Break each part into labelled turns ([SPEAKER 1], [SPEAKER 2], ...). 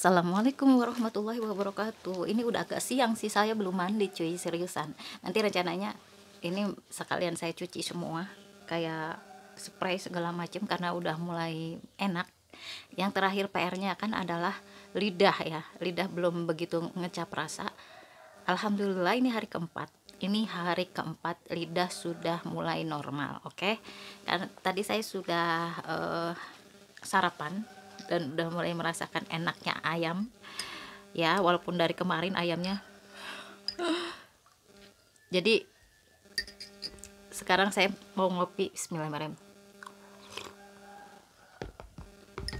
[SPEAKER 1] Assalamualaikum warahmatullahi wabarakatuh. Ini udah agak siang sih Saya belum mandi cuy seriusan. Nanti rencananya Ini sekalian saya cuci semua Kayak spray segala macam Karena udah mulai enak. Yang terakhir PR-nya kan adalah Lidah ya Lidah belum begitu ngecap rasa. Alhamdulillah ini hari keempat. Ini hari keempat lidah sudah mulai normal oke? Okay? karena tadi saya sudah uh, sarapan dan udah mulai merasakan enaknya ayam. Ya walaupun dari kemarin ayamnya. Jadi sekarang saya mau ngopi. Bismillahirrahmanirrahim.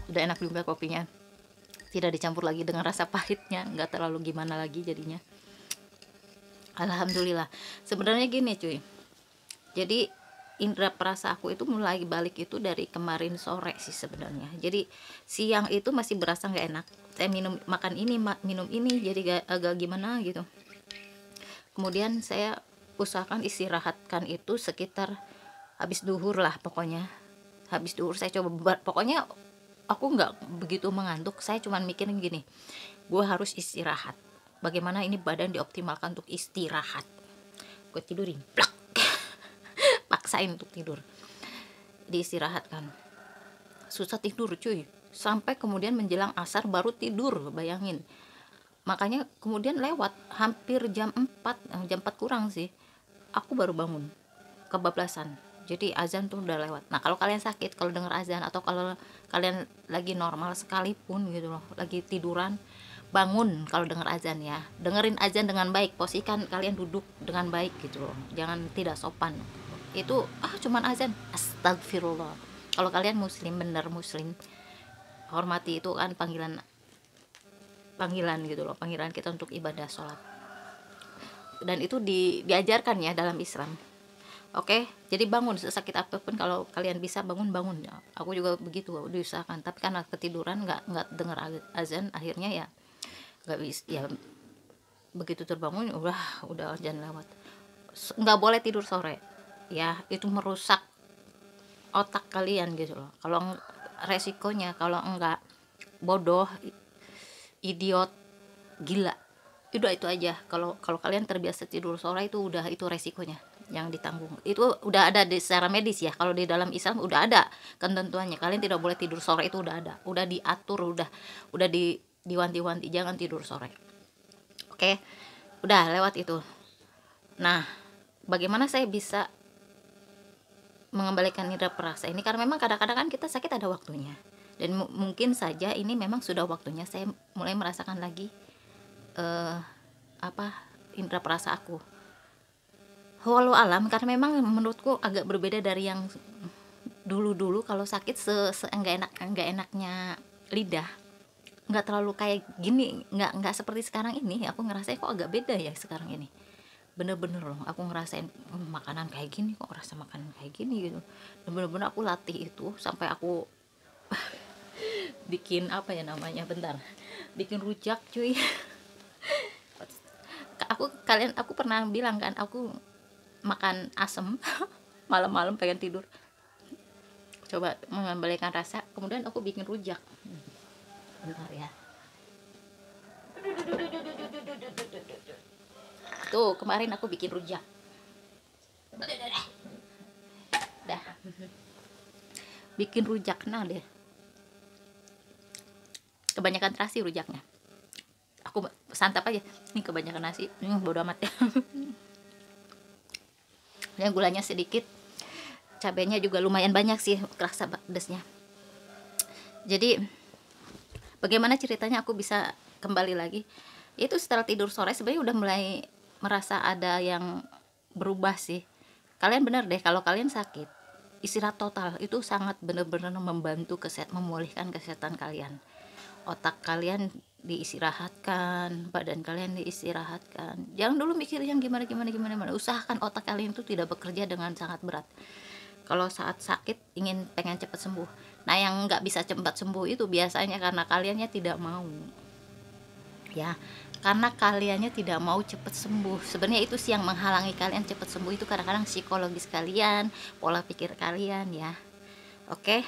[SPEAKER 1] Udah enak juga kopinya. Tidak dicampur lagi dengan rasa pahitnya. Nggak terlalu gimana lagi jadinya. Alhamdulillah. Sebenarnya gini cuy. Jadi indera perasa aku itu mulai balik itu dari kemarin sore sih sebenarnya. Jadi siang itu masih berasa nggak enak. Saya minum makan ini minum ini jadi gak, agak gimana gitu. Kemudian saya usahakan istirahatkan itu sekitar habis duhur lah pokoknya. Habis duhur saya coba pokoknya aku nggak begitu mengantuk saya cuma mikirin gini gue harus istirahat. Bagaimana ini badan dioptimalkan untuk istirahat? Gue tidurin plak paksain untuk tidur. Diistirahatkan. Susah tidur cuy. Sampai kemudian menjelang asar baru tidur bayangin. Makanya kemudian lewat hampir jam 4 eh, jam 4 kurang sih aku baru bangun. Kebablasan. Jadi azan tuh udah lewat. Nah kalau kalian sakit kalau dengar azan atau kalau kalian lagi normal sekalipun gitu loh lagi tiduran bangun kalau dengar azan ya. Dengerin azan dengan baik. Posisikan kalian duduk dengan baik gitu loh. Jangan tidak sopan itu ah cuman azan. Astagfirullah kalau kalian muslim bener muslim hormati itu kan panggilan panggilan gitu loh panggilan kita untuk ibadah sholat. Dan itu di, diajarkan ya dalam Islam. Oke? Jadi bangun sesakit apa pun kalau kalian bisa bangun bangun. Ya aku juga begitu diusahakan. Tapi karena ketiduran nggak nggak dengar azan akhirnya ya nggak bisa ya begitu terbangun udah udah azan lewat. Nggak boleh tidur sore ya itu merusak otak kalian gitu loh. Kalau resikonya kalau enggak bodoh idiot gila. Udah itu aja. Kalau kalau kalian terbiasa tidur sore itu udah itu resikonya yang ditanggung. Itu udah ada di secara medis ya. Kalau di dalam Islam udah ada ketentuannya. Kalian tidak boleh tidur sore itu udah ada. Udah diatur udah udah di diwanti-wanti. Jangan tidur sore. Oke? Udah lewat itu. Nah bagaimana saya bisa mengembalikan indera perasa ini karena memang kadang-kadang kan kita sakit ada waktunya. Dan mungkin saja ini memang sudah waktunya saya mulai merasakan lagi uh, apa indera perasa aku. Walau alam karena memang menurutku agak berbeda dari yang dulu-dulu kalau sakit se, se enggak enak enggak enaknya lidah. Nggak terlalu kayak gini nggak nggak seperti sekarang ini aku ngerasa kok agak beda ya sekarang ini bener-bener loh aku ngerasain oh, makanan kayak gini kok rasa makanan kayak gini gitu. Dan bener-bener aku latih itu sampai aku bikin apa ya namanya bentar bikin rujak cuy. Aku kalian aku pernah bilang kan aku makan asem malam-malam pengen tidur. Coba mengembalikan rasa kemudian aku bikin rujak. Bentar ya tuh kemarin aku bikin rujak. Dah. Bikin rujak nah deh. Kebanyakan terasi rujaknya. Aku santap aja. Ini kebanyakan nasi. Hmm, bodo amat ya. Yang gulanya sedikit. Cabenya juga lumayan banyak sih kerasa pedesnya jadi bagaimana ceritanya aku bisa kembali lagi? Itu setelah tidur sore sebenarnya udah mulai merasa ada yang berubah sih. Kalian bener deh kalau kalian sakit istirahat total. Itu sangat benar-benar membantu kesehatan memulihkan kesehatan kalian. Otak kalian diistirahatkan badan kalian diistirahatkan. Jangan dulu mikir yang gimana gimana gimana gimana. Usahakan otak kalian itu tidak bekerja dengan sangat berat. Kalau saat sakit ingin pengen cepat sembuh. Nah yang nggak bisa cepat sembuh itu biasanya karena kaliannya tidak mau. Ya karena kaliannya tidak mau cepat sembuh. Sebenarnya itu sih yang menghalangi kalian cepat sembuh. Itu kadang-kadang psikologis kalian pola pikir kalian ya. Oke?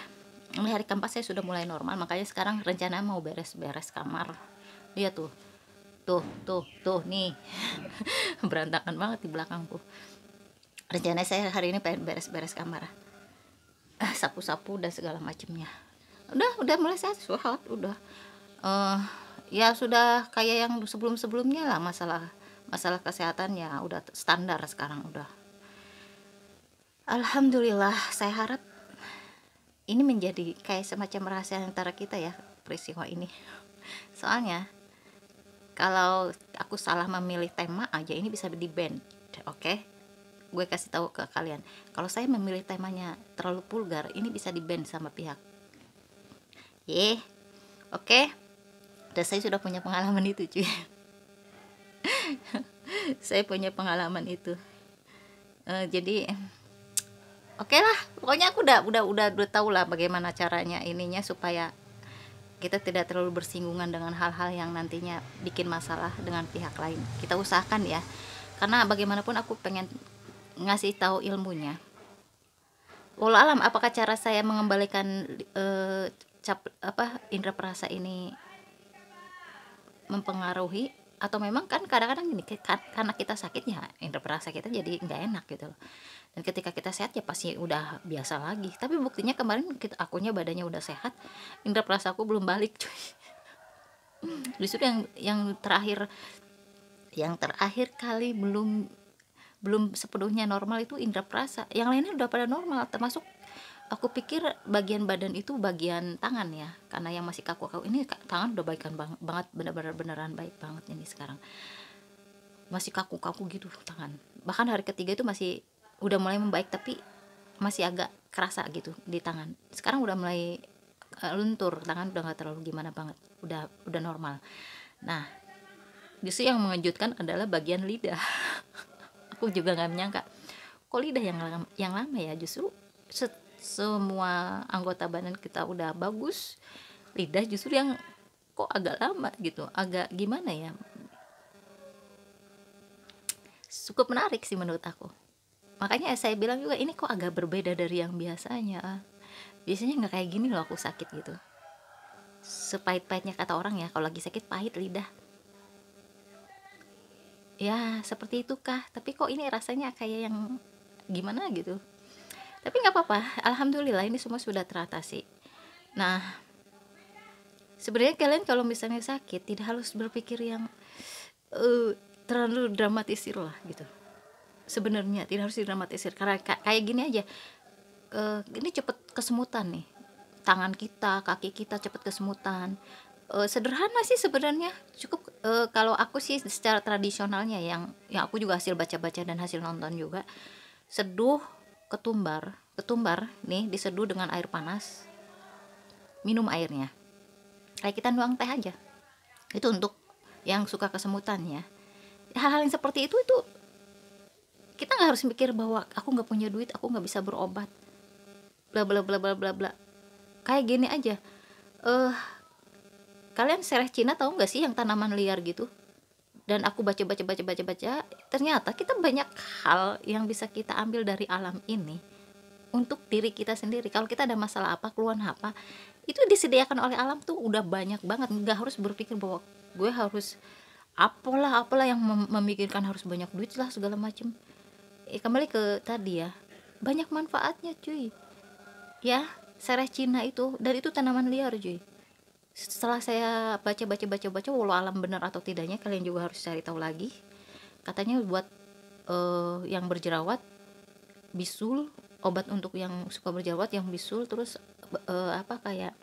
[SPEAKER 1] Mulai hari keempat saya sudah mulai normal. Makanya sekarang rencana mau beres-beres kamar. Lihat tuh. Tuh tuh tuh nih. Berantakan banget di belakangku. Rencana saya hari ini pengen beres-beres kamar. Ah, sapu-sapu dan segala macamnya. Udah udah mulai sehat. Suhat udah. Uh, ya sudah kayak yang sebelum-sebelumnya lah masalah masalah kesehatan ya udah standar sekarang udah Alhamdulillah saya harap ini menjadi kayak semacam rahasia antara kita ya peristiwa ini soalnya kalau aku salah memilih tema aja ini bisa di band oke okay? gue kasih tahu ke kalian kalau saya memilih temanya terlalu vulgar ini bisa di band sama pihak ye oke okay? Dan saya sudah punya pengalaman itu cuy. Saya punya pengalaman itu. Uh, jadi oke okay lah. Pokoknya aku udah udah udah udah tahu lah bagaimana caranya ininya supaya kita tidak terlalu bersinggungan dengan hal-hal yang nantinya bikin masalah dengan pihak lain. Kita usahakan ya. Karena bagaimanapun aku pengen ngasih tahu ilmunya. Walau alam apakah cara saya mengembalikan uh, cap apa indera perasa ini mempengaruhi atau memang kan kadang-kadang gini karena kita sakit ya indera perasa kita jadi nggak enak gitu loh. Dan ketika kita sehat ya pasti udah biasa lagi. Tapi buktinya kemarin kita akunya badannya udah sehat indra perasa aku belum balik cuy. Justru yang yang terakhir yang terakhir kali belum belum sepenuhnya normal itu indra perasa. Yang lainnya udah pada normal termasuk aku pikir bagian badan itu bagian tangan ya. Karena yang masih kaku-kaku ini tangan udah baikan bang banget bener-bener beneran baik banget ini sekarang. Masih kaku-kaku gitu tangan. Bahkan hari ketiga itu masih udah mulai membaik tapi masih agak kerasa gitu di tangan. Sekarang udah mulai uh, luntur tangan udah nggak terlalu gimana banget. Udah udah normal. Nah justru yang mengejutkan adalah bagian lidah. Aku juga nggak menyangka. Kok lidah yang lama, yang lama ya? Justru semua anggota badan kita udah bagus lidah justru yang kok agak lama gitu agak gimana ya? Cukup menarik sih menurut aku. Makanya saya bilang juga ini kok agak berbeda dari yang biasanya. Biasanya nggak kayak gini loh aku sakit gitu. Sepahit-pahitnya kata orang ya kalau lagi sakit pahit lidah. Ya seperti itu kah tapi kok ini rasanya kayak yang gimana gitu tapi nggak apa-apa. Alhamdulillah ini semua sudah teratasi nah sebenarnya kalian kalau misalnya sakit tidak harus berpikir yang uh, terlalu dramatisir lah gitu. Sebenarnya tidak harus didramatisir. Karena kayak gini aja. Uh, ini cepet kesemutan nih. Tangan kita kaki kita cepet kesemutan. Uh, sederhana sih sebenarnya. Cukup uh, kalau aku sih secara tradisionalnya yang yang aku juga hasil baca-baca dan hasil nonton juga. Seduh ketumbar ketumbar nih diseduh dengan air panas. Minum airnya. Kayak kita nuang teh aja. Itu untuk yang suka kesemutan ya. Hal-hal yang seperti itu itu kita nggak harus mikir bahwa aku nggak punya duit aku nggak bisa berobat. Bla bla bla bla bla bla. Kayak gini aja. Eh uh, kalian sereh Cina tahu nggak sih yang tanaman liar gitu dan aku baca baca baca baca baca ternyata kita banyak hal yang bisa kita ambil dari alam ini untuk diri kita sendiri. Kalau kita ada masalah apa keluhan apa itu disediakan oleh alam tuh udah banyak banget. Nggak harus berpikir bahwa gue harus apalah apalah yang mem memikirkan harus banyak duit lah segala macem. Eh, kembali ke tadi ya banyak manfaatnya cuy. Ya sereh Cina itu dan itu tanaman liar cuy setelah saya baca baca baca baca walau alam benar atau tidaknya kalian juga harus cari tahu lagi. Katanya buat uh, yang berjerawat bisul obat untuk yang suka berjerawat yang bisul terus uh, apa kayak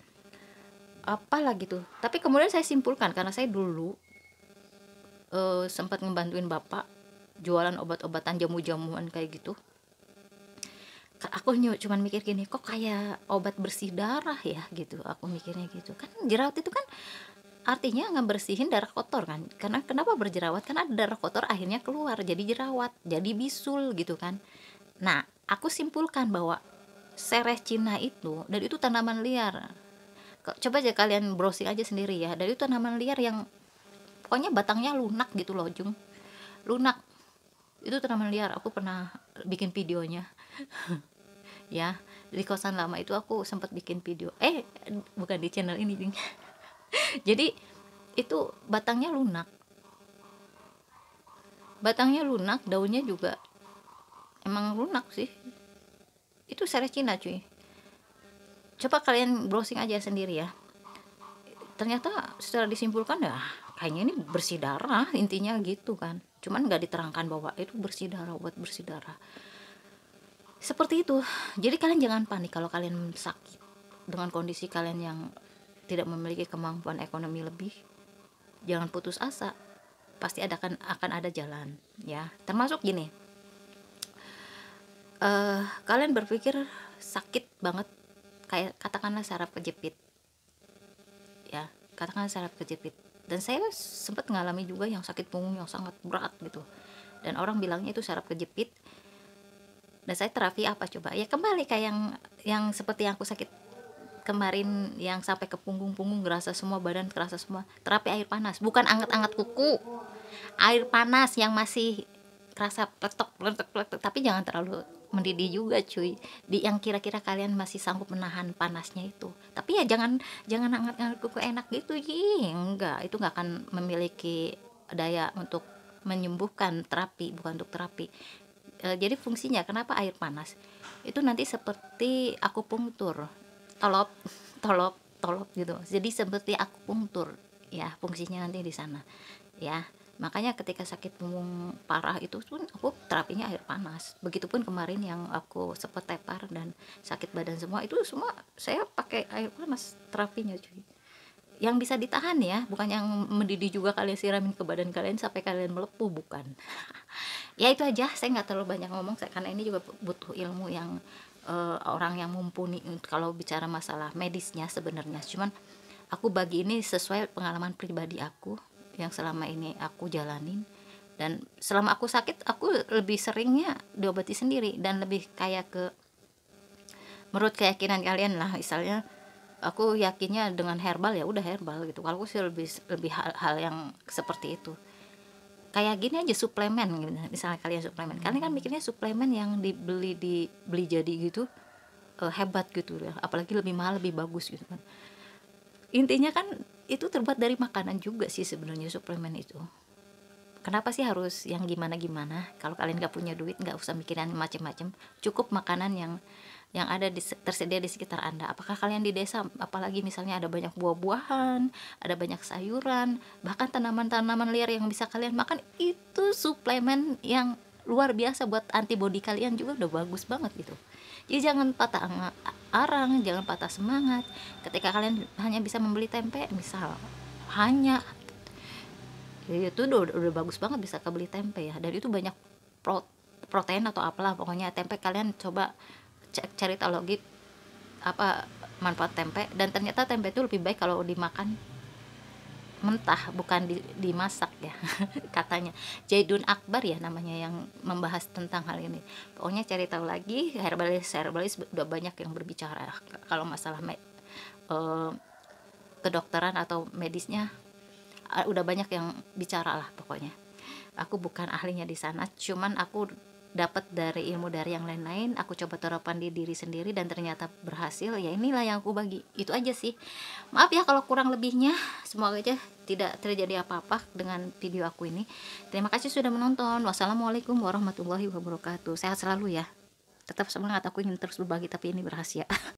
[SPEAKER 1] apalah gitu tapi kemudian saya simpulkan karena saya dulu uh, sempat ngebantuin bapak jualan obat-obatan jamu-jamuan kayak gitu aku cuma mikir gini kok kayak obat bersih darah ya? gitu aku mikirnya gitu. Kan jerawat itu kan artinya nggak bersihin darah kotor kan? Karena kenapa berjerawat? Kan ada darah kotor akhirnya keluar jadi jerawat jadi bisul gitu kan. Nah aku simpulkan bahwa sereh Cina itu dan itu tanaman liar. Coba aja kalian browsing aja sendiri ya dari itu tanaman liar yang pokoknya batangnya lunak gitu loh Jung. Lunak. Itu tanaman liar aku pernah bikin videonya ya di kosan lama itu aku sempat bikin video. Eh bukan di channel ini jadi itu batangnya lunak. Batangnya lunak daunnya juga emang lunak sih. Itu serai Cina cuy. Coba kalian browsing aja sendiri ya. Ternyata setelah disimpulkan ya kayaknya ini bersih darah intinya gitu kan. Cuman nggak diterangkan bahwa itu bersih darah buat bersih darah seperti itu. Jadi kalian jangan panik kalau kalian sakit dengan kondisi kalian yang tidak memiliki kemampuan ekonomi lebih. Jangan putus asa. Pasti ada kan akan ada jalan ya. Termasuk gini. Uh, kalian berpikir sakit banget. Kayak katakanlah saraf kejepit. Ya katakanlah saraf kejepit. Dan saya sempat mengalami juga yang sakit punggung yang sangat berat gitu. Dan orang bilangnya itu saraf kejepit dan saya terapi apa coba? Ya kembali kayak yang yang seperti yang aku sakit kemarin yang sampai ke punggung-punggung gerasa semua badan kerasa semua. Terapi air panas bukan anget-anget kuku. Air panas yang masih kerasa pletok pletok pletok. Tapi jangan terlalu mendidih juga cuy. Di yang kira-kira kalian masih sanggup menahan panasnya itu. Tapi ya jangan jangan hangat-hangat kuku enak gitu ji. Enggak itu nggak akan memiliki daya untuk menyembuhkan terapi bukan untuk terapi e, jadi fungsinya kenapa air panas? Itu nanti seperti akupunktur tolop tolop tolop gitu. Jadi seperti akupunktur ya fungsinya nanti di sana ya. Makanya ketika sakit punggung parah itu pun aku terapinya air panas. Begitupun kemarin yang aku sempat tepar dan sakit badan semua itu semua saya pakai air panas terapinya cuy yang bisa ditahan ya bukan yang mendidih juga kalian siramin ke badan kalian sampai kalian melepuh bukan. Ya itu aja. Saya nggak terlalu banyak ngomong karena ini juga butuh ilmu yang uh, orang yang mumpuni kalau bicara masalah medisnya sebenarnya. Cuman aku bagi ini sesuai pengalaman pribadi aku yang selama ini aku jalanin. Dan selama aku sakit aku lebih seringnya diobati sendiri dan lebih kayak ke menurut keyakinan kalian lah. Misalnya aku yakinnya dengan herbal ya udah herbal gitu. Kalau aku sih lebih lebih hal-hal yang seperti itu. Kayak gini aja suplemen gitu. Misalnya kalian suplemen. Kalian kan mikirnya suplemen yang dibeli di beli jadi gitu uh, hebat gitu ya. Apalagi lebih mahal lebih bagus gitu kan. Intinya kan itu terbuat dari makanan juga sih sebenarnya suplemen itu kenapa sih harus yang gimana gimana kalau kalian gak punya duit nggak usah mikirin macam-macam cukup makanan yang yang ada di, tersedia di sekitar anda. Apakah kalian di desa apalagi misalnya ada banyak buah-buahan ada banyak sayuran bahkan tanaman-tanaman liar yang bisa kalian makan itu suplemen yang luar biasa buat antibody kalian juga udah bagus banget gitu. Jadi jangan patah arang jangan patah semangat. Ketika kalian hanya bisa membeli tempe misal hanya ya itu udah, udah bagus banget bisa kebeli tempe ya. Dan itu banyak pro, protein atau apalah pokoknya. Tempe kalian coba cek cari tahu lagi apa manfaat tempe. Dan ternyata tempe itu lebih baik kalau dimakan mentah bukan di, dimasak ya katanya. Jaidun Akbar ya namanya yang membahas tentang hal ini. Pokoknya cari tahu lagi herbalis herbalis udah banyak yang berbicara. Kalau masalah me, uh, kedokteran atau medisnya udah banyak yang bicara lah pokoknya. Aku bukan ahlinya di sana cuman aku dapat dari ilmu dari yang lain-lain. Aku coba terapkan di diri sendiri dan ternyata berhasil. Ya inilah yang aku bagi. Itu aja sih. Maaf ya kalau kurang lebihnya. Semoga aja tidak terjadi apa-apa dengan video aku ini. Terima kasih sudah menonton. Wassalamualaikum warahmatullahi wabarakatuh. Sehat selalu ya. Tetap semangat. Aku ingin terus berbagi tapi ini berhasil